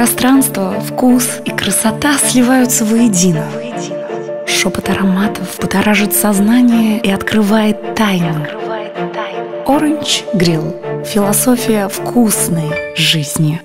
пространство, вкус и красота сливаются воедино. Шепот ароматов будоражит сознание и открывает тайну. Orange Grill. Философия вкусной жизни.